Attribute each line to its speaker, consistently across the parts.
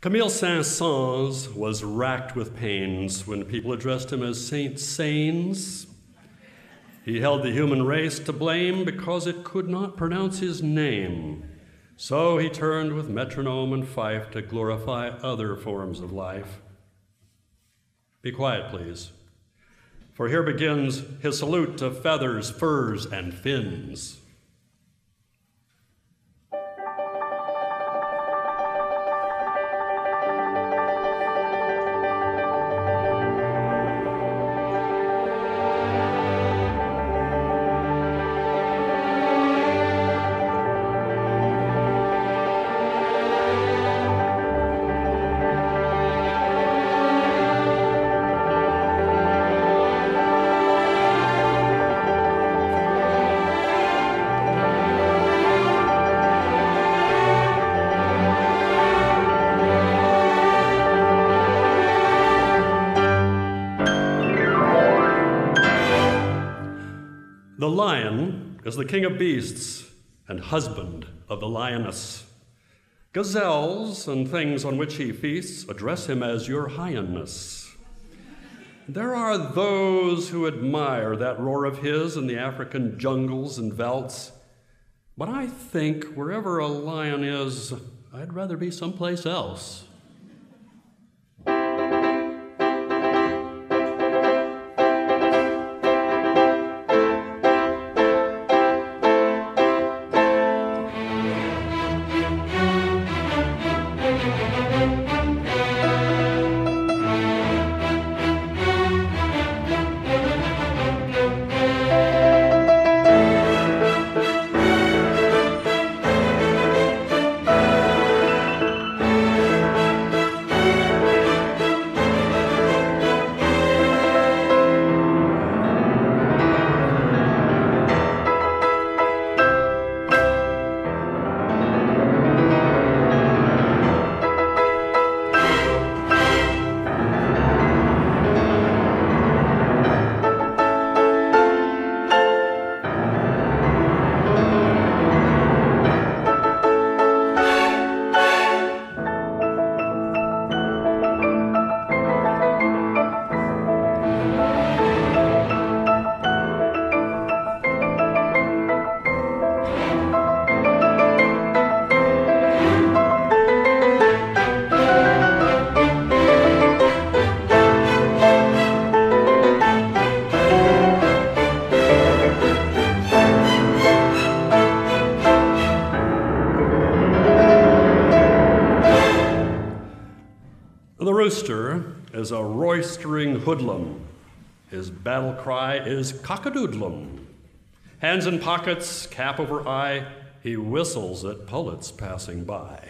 Speaker 1: Camille Saint-Saëns was racked with pains when people addressed him as Saint Sains. He held the human race to blame because it could not pronounce his name. So he turned with metronome and fife to glorify other forms of life. Be quiet, please. For here begins his salute to feathers, furs, and fins. Is the king of beasts and husband of the lioness. Gazelles and things on which he feasts address him as your highness. There are those who admire that roar of his in the African jungles and velds, but I think wherever a lion is, I'd rather be someplace else. Hoodlum. His battle cry is cockadoodlum. Hands in pockets, cap over eye, he whistles at pullets passing by.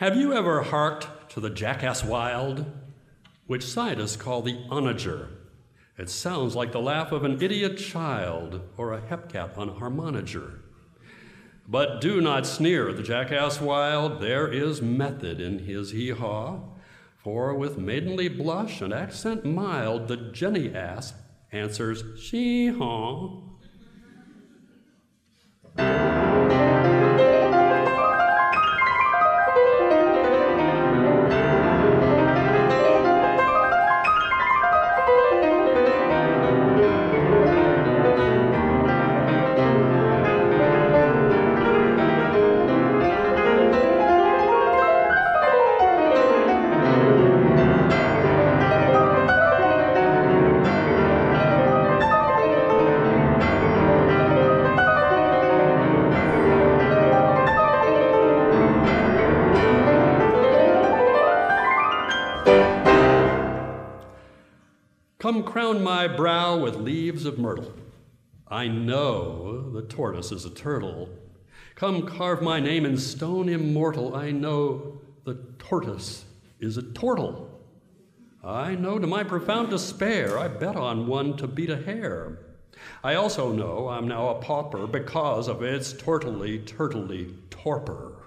Speaker 1: Have you ever harked to the jackass wild, which scientists call the onager? It sounds like the laugh of an idiot child or a hepcat on a harmonager. But do not sneer at the jackass wild, there is method in his hee haw. For with maidenly blush and accent mild, the Jenny ass answers she haw. Crown my brow with leaves of myrtle. I know the tortoise is a turtle. Come carve my name in stone immortal. I know the tortoise is a turtle. I know to my profound despair I bet on one to beat a hare. I also know I'm now a pauper because of its turtly, turtly torpor.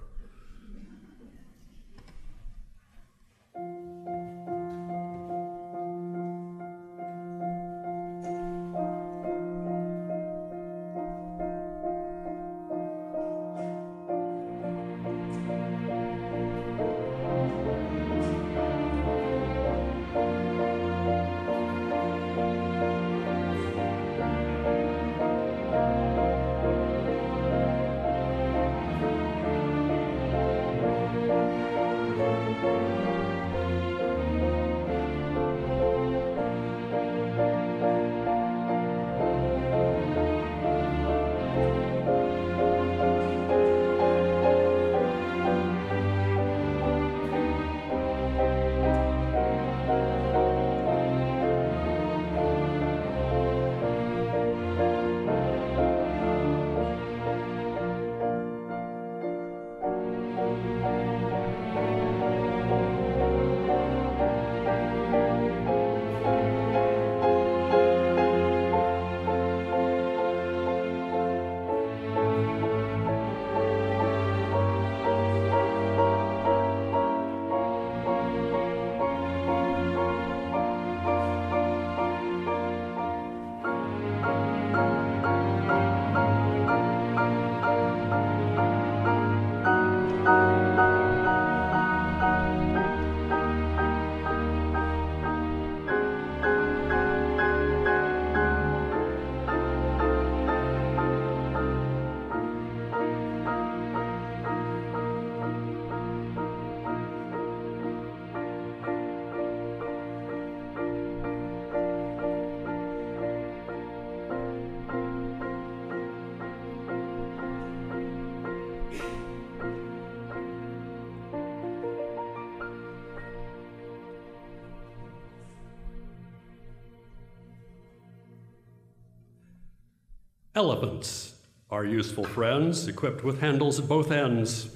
Speaker 1: Elephants are useful friends, equipped with handles at both ends.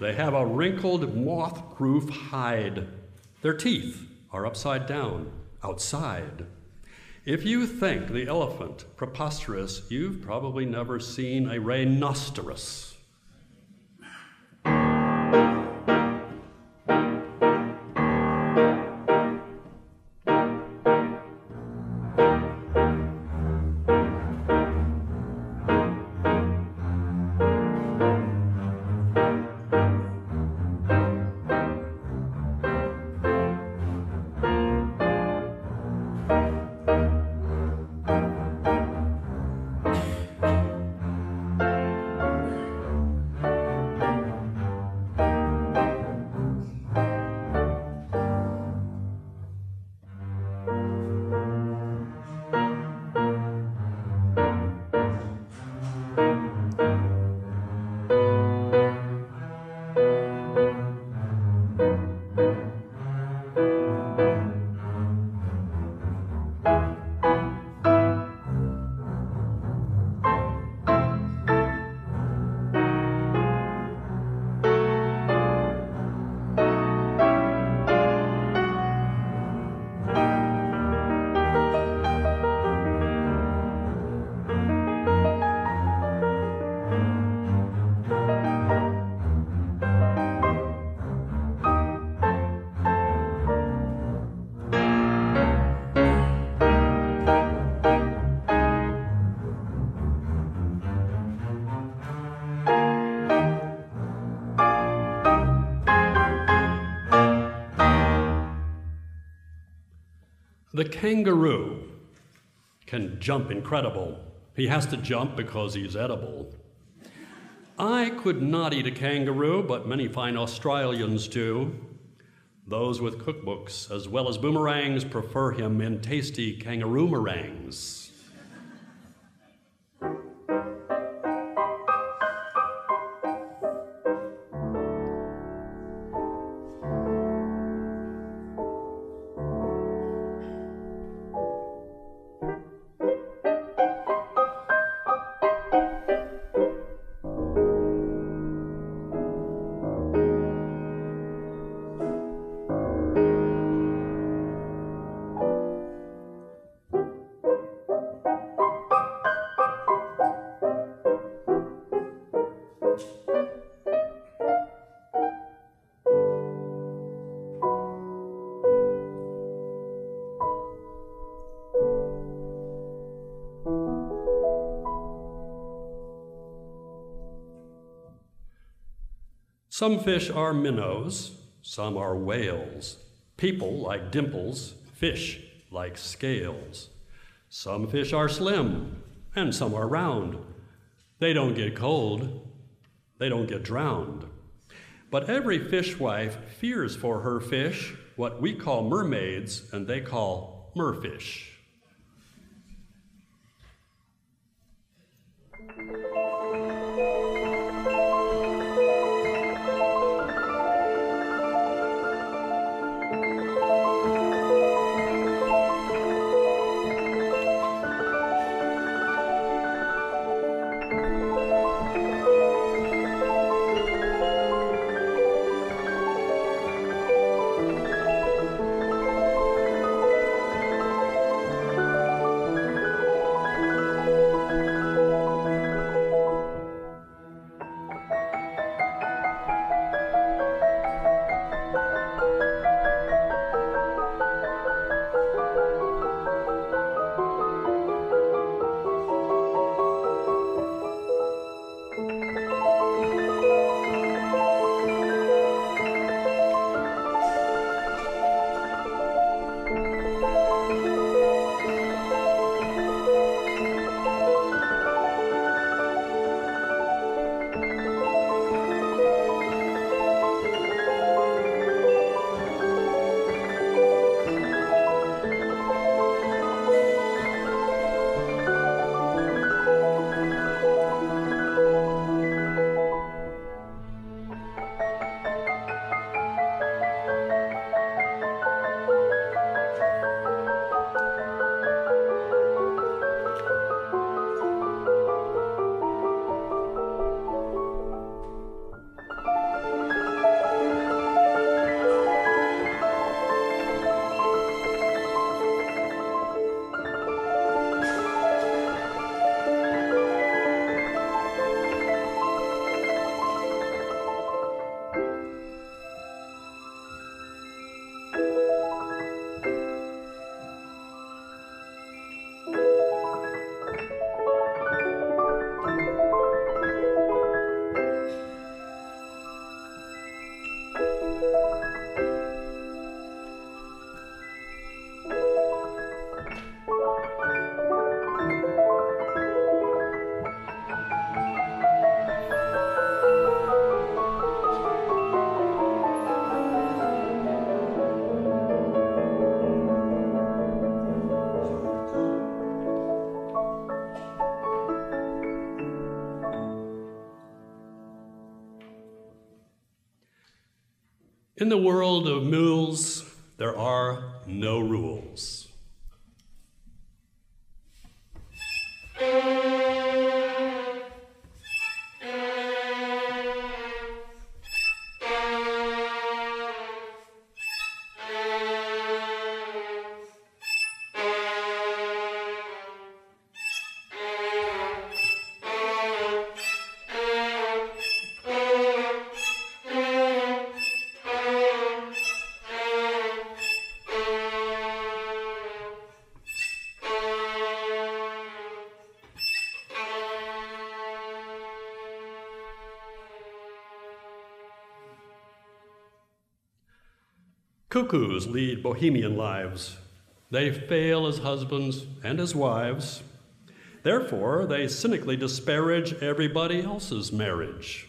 Speaker 1: They have a wrinkled moth proof hide. Their teeth are upside down, outside. If you think the elephant preposterous, you've probably never seen a rhinoceros. The kangaroo can jump incredible. He has to jump because he's edible. I could not eat a kangaroo, but many fine Australians do. Those with cookbooks as well as boomerangs prefer him in tasty kangaroo meringues. Some fish are minnows, some are whales. People like dimples, fish like scales. Some fish are slim, and some are round. They don't get cold, they don't get drowned. But every fishwife fears for her fish what we call mermaids and they call merfish. In the world of mules, there are no rules. Cuckoos lead bohemian lives. They fail as husbands and as wives. Therefore, they cynically disparage everybody else's marriage.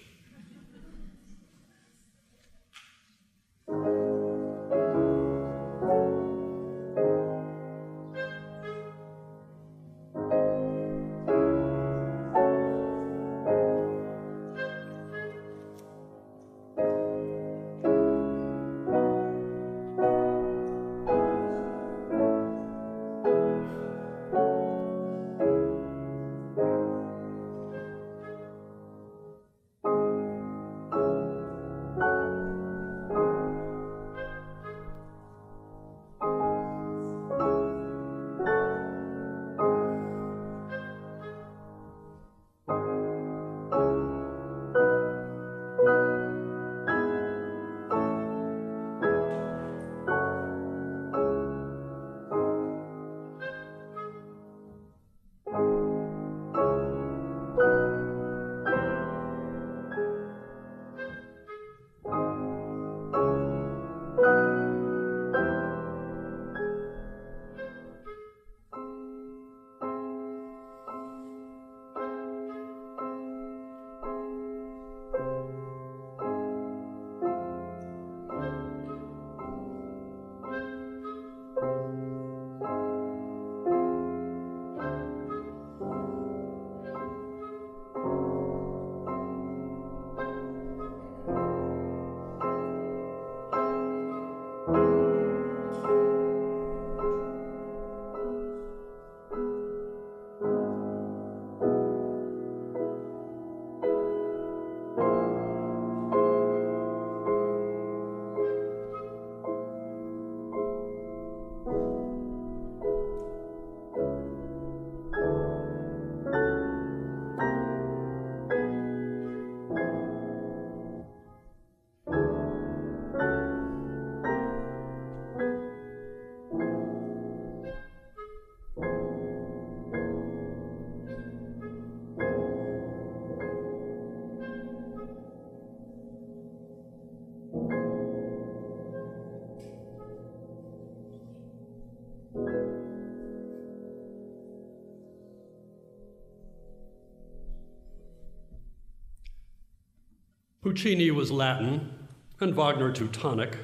Speaker 1: Puccini was Latin, and Wagner Teutonic,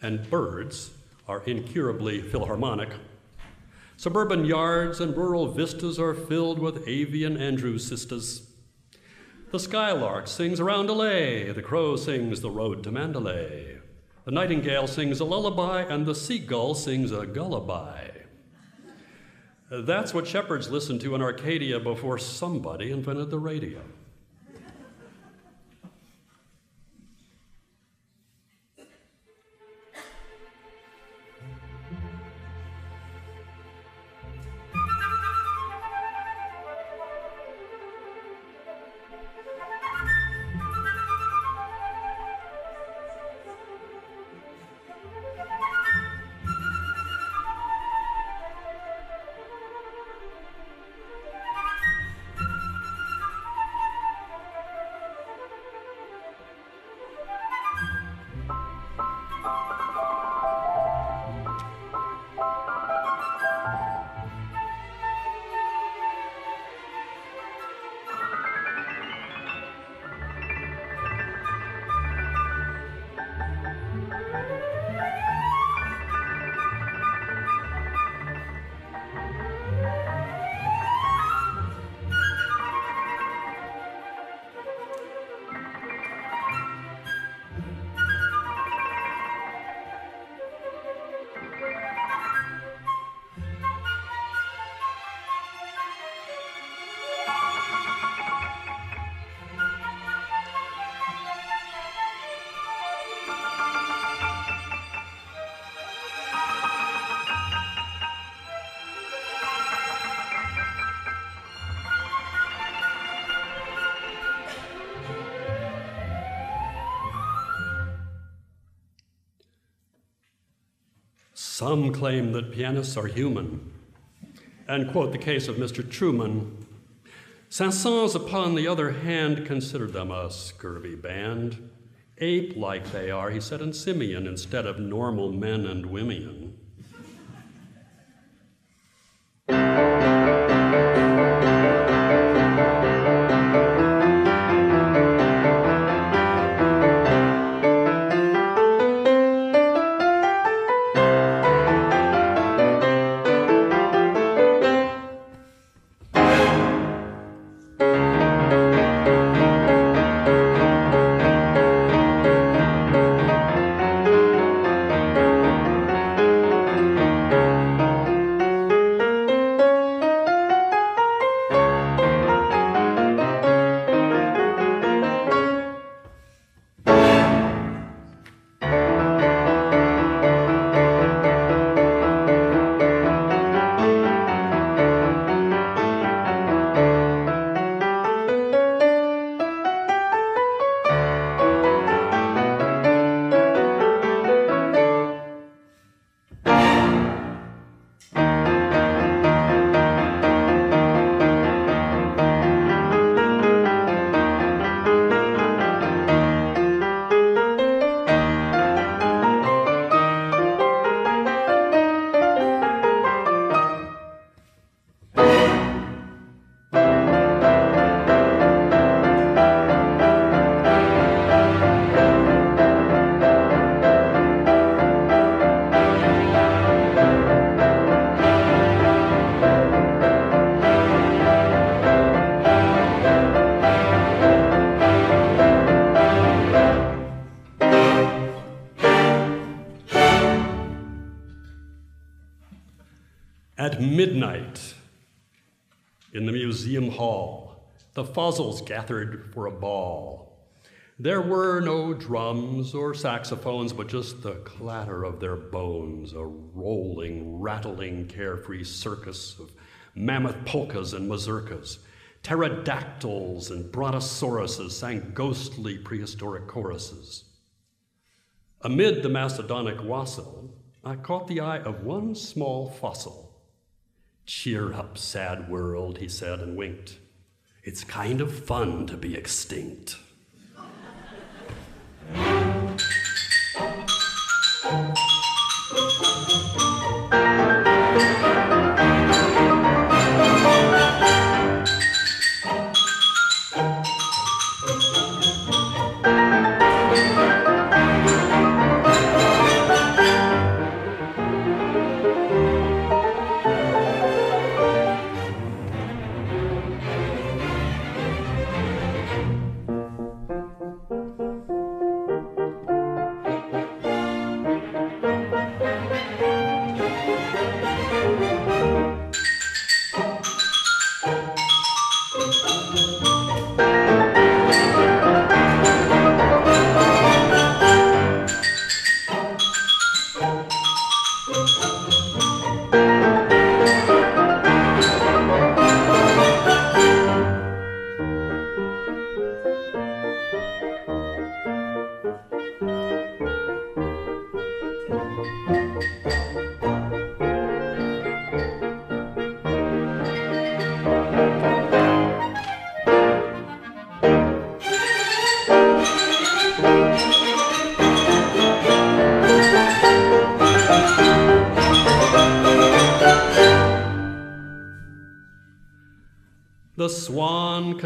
Speaker 1: and birds are incurably Philharmonic. Suburban yards and rural vistas are filled with avian Andrews Sisters. The skylark sings around a roundelay, the crow sings the road to Mandalay. The nightingale sings a lullaby, and the seagull sings a gullaby. That's what shepherds listened to in Arcadia before somebody invented the radio. Some claim that pianists are human and quote the case of Mr. Truman. Saint-Saëns, upon the other hand, considered them a scurvy band. Ape like they are, he said and simian instead of normal men and women. The fossils gathered for a ball. There were no drums or saxophones, but just the clatter of their bones, a rolling, rattling, carefree circus of mammoth polkas and mazurkas. Pterodactyls and brontosauruses sang ghostly prehistoric choruses. Amid the mastodonic wassail, I caught the eye of one small fossil Cheer up, sad world, he said and winked. It's kind of fun to be extinct.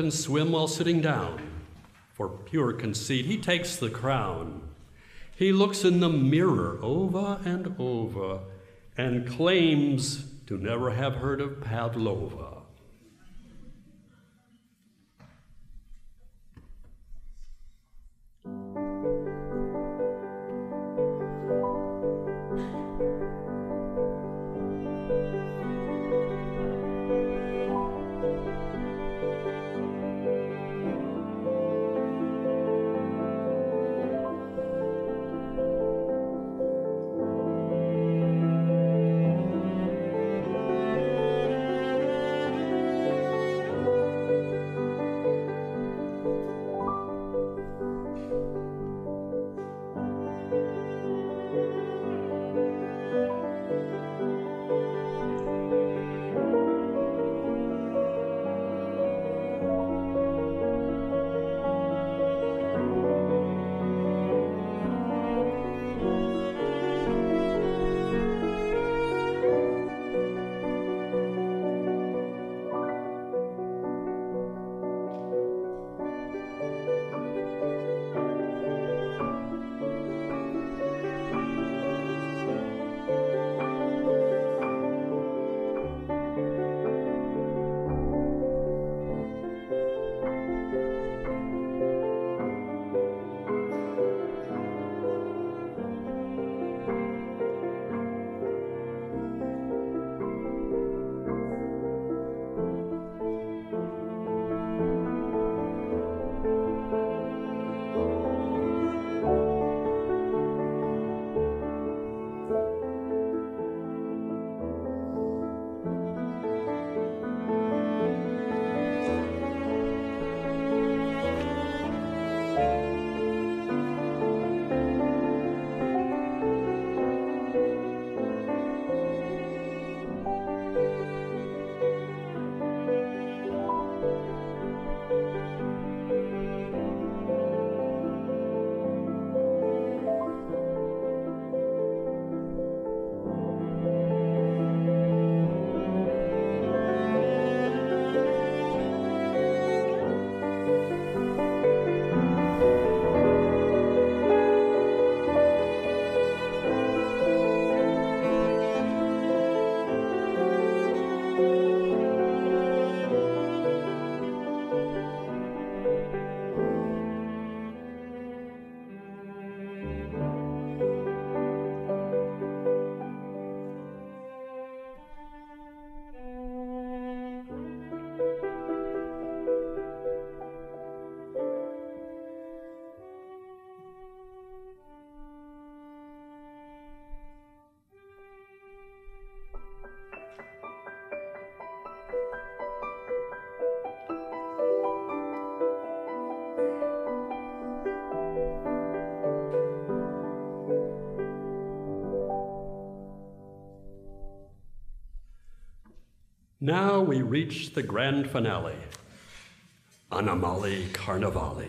Speaker 1: Can swim while sitting down. For pure conceit, he takes the crown. He looks in the mirror over and over and claims to never have heard of Pavlova. Now we reach the grand finale Animali Carnivali.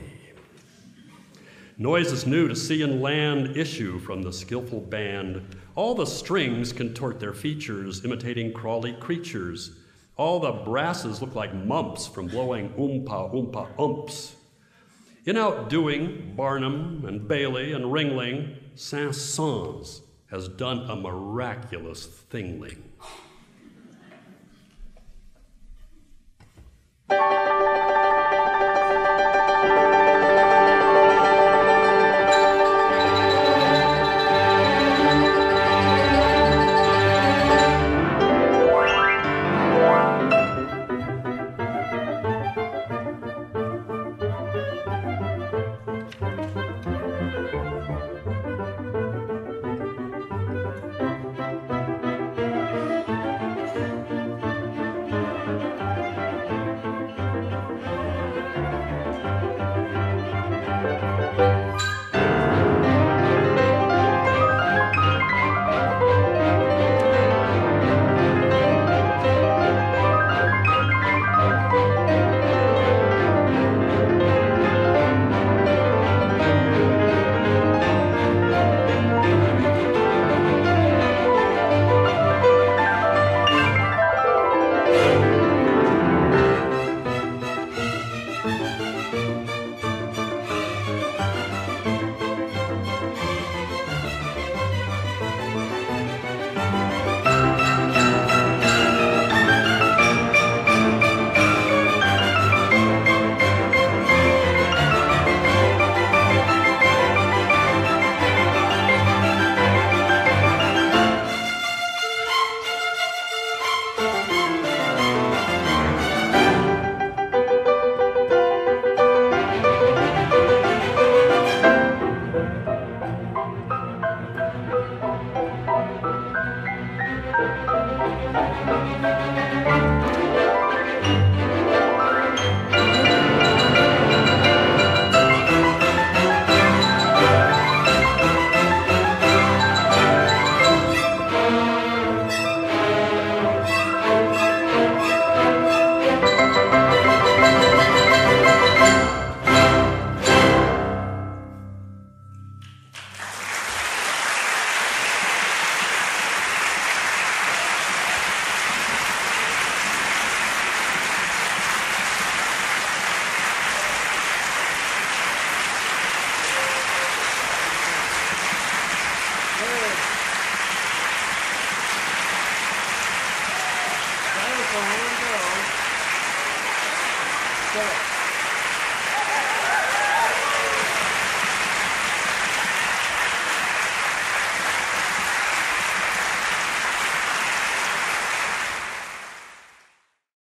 Speaker 1: Noises new to sea and land issue from the skillful band. All the strings contort their features, imitating crawly creatures. All the brasses look like mumps from blowing oompa oompa umps. In outdoing Barnum and Bailey and Ringling, Saint-Saëns has done a miraculous thingling.